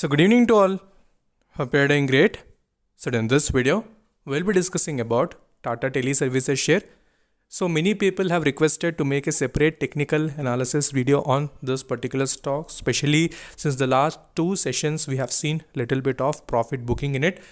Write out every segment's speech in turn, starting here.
So good evening to all. Hope you're doing great. So in this video, we'll be discussing about Tata Teleservices share. So many people have requested to make a separate technical analysis video on this particular stock, especially since the last two sessions we have seen little bit of profit booking in it.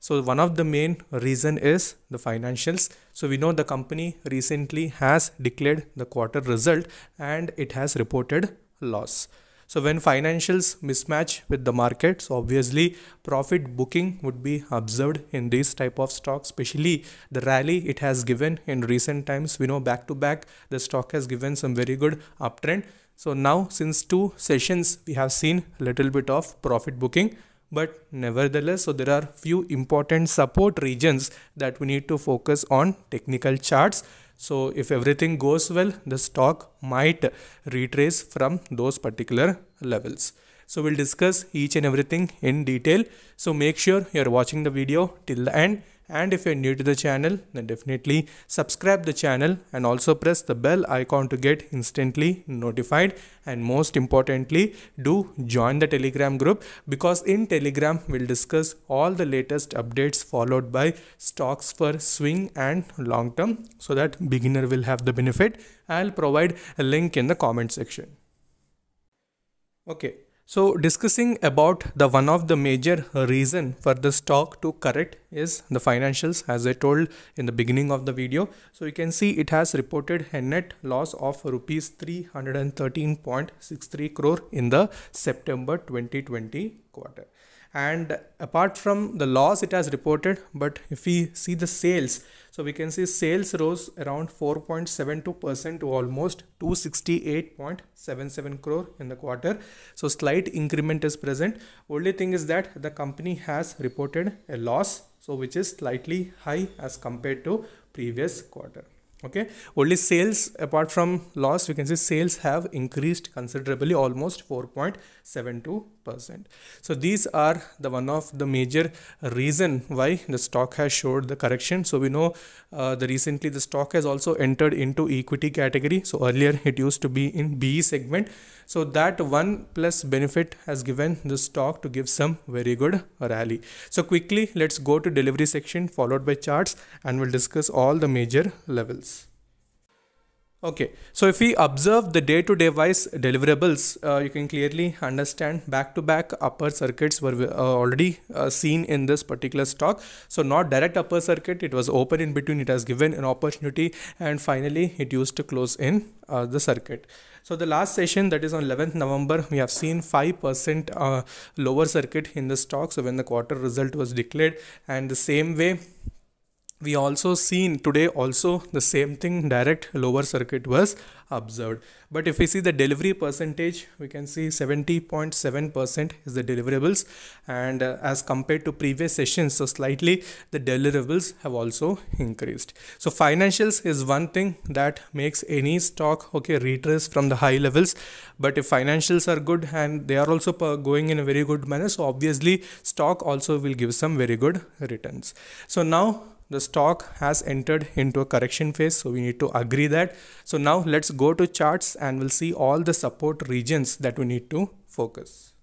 So one of the main reason is the financials. So we know the company recently has declared the quarter result and it has reported loss. So when financials mismatch with the markets, obviously profit booking would be observed in this type of stock, especially the rally it has given in recent times. We know back to back the stock has given some very good uptrend. So now since two sessions we have seen a little bit of profit booking but nevertheless so there are few important support regions that we need to focus on technical charts so if everything goes well, the stock might retrace from those particular levels. So we'll discuss each and everything in detail. So make sure you're watching the video till the end and if you're new to the channel then definitely subscribe the channel and also press the bell icon to get instantly notified. And most importantly do join the telegram group because in telegram we'll discuss all the latest updates followed by stocks for swing and long term so that beginner will have the benefit. I'll provide a link in the comment section. Okay so discussing about the one of the major reason for the stock to correct is the financials as I told in the beginning of the video. So you can see it has reported a net loss of rupees 313.63 crore in the September 2020 quarter and apart from the loss it has reported but if we see the sales so we can see sales rose around 4.72% to almost 268.77 crore in the quarter. So slight increment is present. Only thing is that the company has reported a loss so which is slightly high as compared to previous quarter. Okay? Only sales apart from loss we can see sales have increased considerably almost 4.72 percent. So these are the one of the major reason why the stock has showed the correction. So we know uh, the recently the stock has also entered into equity category. So earlier it used to be in BE segment. So that one plus benefit has given the stock to give some very good rally. So quickly let's go to delivery section followed by charts and we'll discuss all the major levels Okay, so if we observe the day-to-day wise deliverables, uh, you can clearly understand back-to-back upper circuits were uh, already uh, seen in this particular stock. So not direct upper circuit, it was open in between, it has given an opportunity and finally it used to close in uh, the circuit. So the last session that is on 11th November, we have seen 5% uh, lower circuit in the stock. So when the quarter result was declared and the same way we also seen today also the same thing direct lower circuit was observed. But if we see the delivery percentage we can see 70.7 percent is the deliverables. And uh, as compared to previous sessions so slightly the deliverables have also increased. So financials is one thing that makes any stock okay retrace from the high levels. But if financials are good and they are also going in a very good manner so obviously stock also will give some very good returns. So now the stock has entered into a correction phase so we need to agree that. So now let's go to charts and we'll see all the support regions that we need to focus.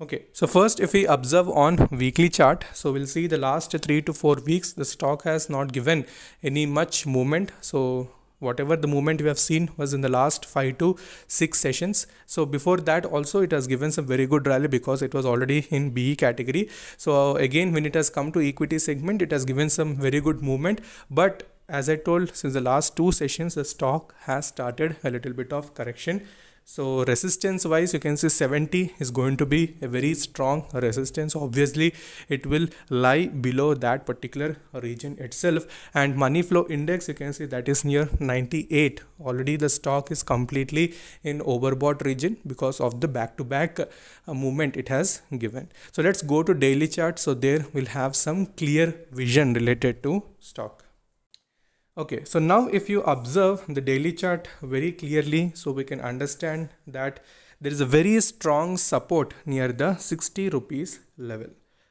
Okay so first if we observe on weekly chart so we'll see the last three to four weeks the stock has not given any much movement. So whatever the movement we have seen was in the last 5 to 6 sessions. So before that also it has given some very good rally because it was already in BE category. So again when it has come to equity segment it has given some very good movement. But as I told since the last two sessions the stock has started a little bit of correction so resistance wise you can see 70 is going to be a very strong resistance. Obviously it will lie below that particular region itself. And money flow index you can see that is near 98 already the stock is completely in overbought region because of the back to back movement it has given. So let's go to daily chart. So there we'll have some clear vision related to stock Okay, so now if you observe the daily chart very clearly, so we can understand that there is a very strong support near the 60 rupees level.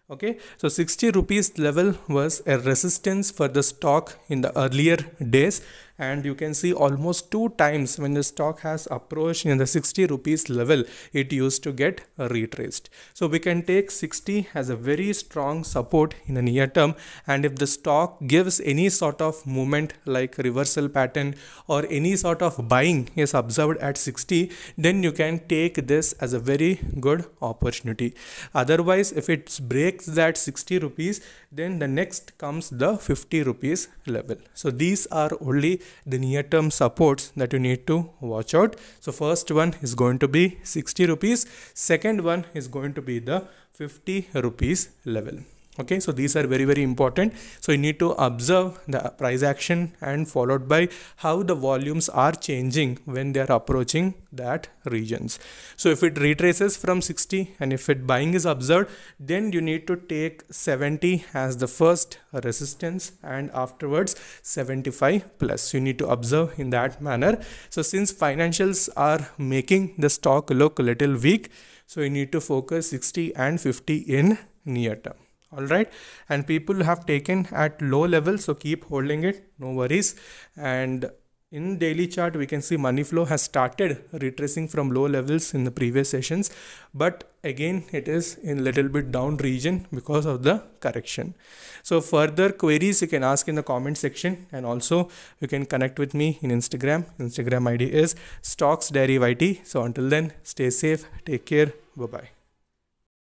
Okay, so 60 rupees level was a resistance for the stock in the earlier days and you can see almost two times when the stock has approached in the 60 rupees level it used to get retraced. So we can take 60 as a very strong support in the near term. And if the stock gives any sort of movement like reversal pattern or any sort of buying is observed at 60 then you can take this as a very good opportunity. Otherwise if it breaks that 60 rupees then the next comes the 50 rupees level. So these are only the near term supports that you need to watch out. So first one is going to be 60 rupees. Second one is going to be the 50 rupees level okay so these are very very important. So you need to observe the price action and followed by how the volumes are changing when they are approaching that regions. So if it retraces from 60 and if it buying is observed then you need to take 70 as the first resistance and afterwards 75 plus. You need to observe in that manner. So since financials are making the stock look a little weak so you need to focus 60 and 50 in near term all right. And people have taken at low level so keep holding it. No worries. And in daily chart we can see money flow has started retracing from low levels in the previous sessions. But again it is in little bit down region because of the correction. So further queries you can ask in the comment section. And also you can connect with me in instagram. Instagram id is stocks diary yt so until then stay safe. Take care. Bye bye